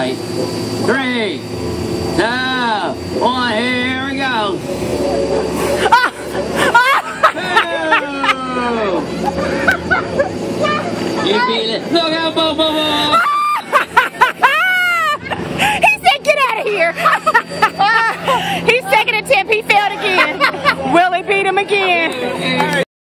right. Three, two, one, here we go. You feel it? Look out, boom, boom, boom. he said, get out of here. He's second attempt. He failed again. Willie beat him again.